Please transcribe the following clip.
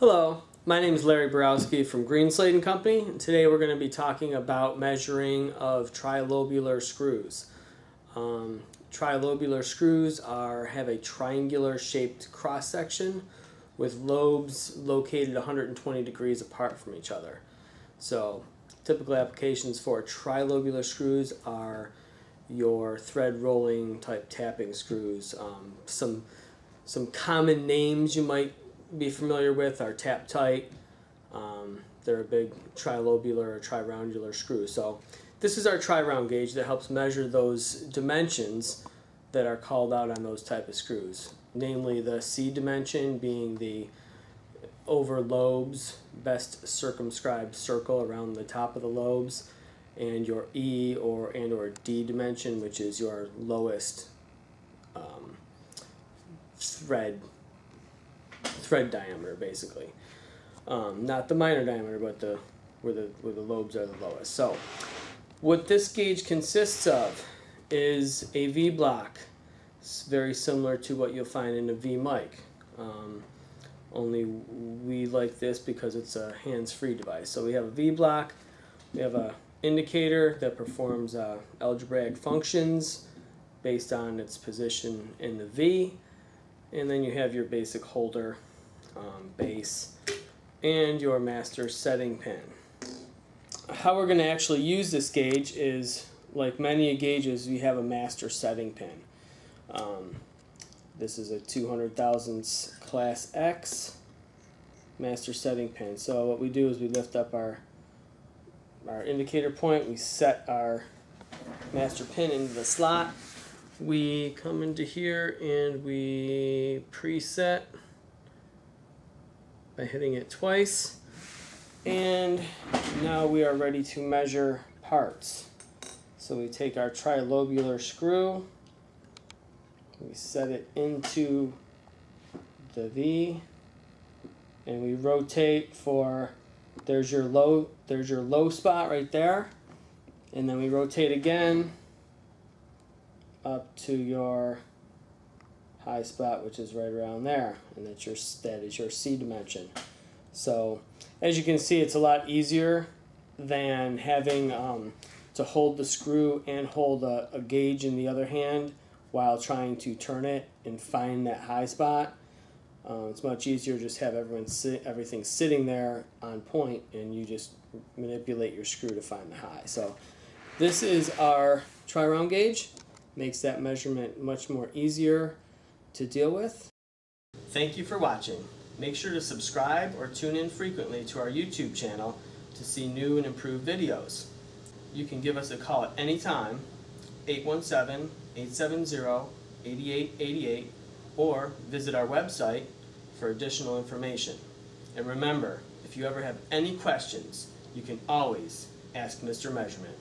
Hello, my name is Larry Borowski from Greenslade and Company. And today we're going to be talking about measuring of trilobular screws. Um, trilobular screws are have a triangular shaped cross section with lobes located 120 degrees apart from each other. So typical applications for trilobular screws are your thread rolling type tapping screws. Um, some some common names you might be familiar with are Tap-Tite. Um, they're a big trilobular or triroundular screw. So this is our tri-round gauge that helps measure those dimensions that are called out on those type of screws. Namely the C dimension being the over lobes, best circumscribed circle around the top of the lobes, and your E or and or D dimension, which is your lowest um, thread thread diameter, basically. Um, not the minor diameter, but the where the where the lobes are the lowest. So, what this gauge consists of is a V block. It's very similar to what you'll find in a V mic. Um, only we like this because it's a hands-free device. So we have a V block. We have a indicator that performs uh, algebraic functions based on its position in the V. And then you have your basic holder um, base and your master setting pin. How we're going to actually use this gauge is like many gauges we have a master setting pin. Um, this is a 200 thousandths class X master setting pin. So what we do is we lift up our our indicator point, we set our master pin into the slot, we come into here and we preset by hitting it twice and now we are ready to measure parts. So we take our trilobular screw, we set it into the V and we rotate for there's your low there's your low spot right there and then we rotate again up to your high spot which is right around there and that's your that is your C dimension so as you can see it's a lot easier than having um, to hold the screw and hold a, a gauge in the other hand while trying to turn it and find that high spot uh, it's much easier to just have everyone sit, everything sitting there on point and you just manipulate your screw to find the high. So this is our tri-round gauge. Makes that measurement much more easier to deal with. Thank you for watching. Make sure to subscribe or tune in frequently to our YouTube channel to see new and improved videos. You can give us a call at any time, 817-870-8888, or visit our website for additional information. And remember, if you ever have any questions, you can always ask Mr. Measurement.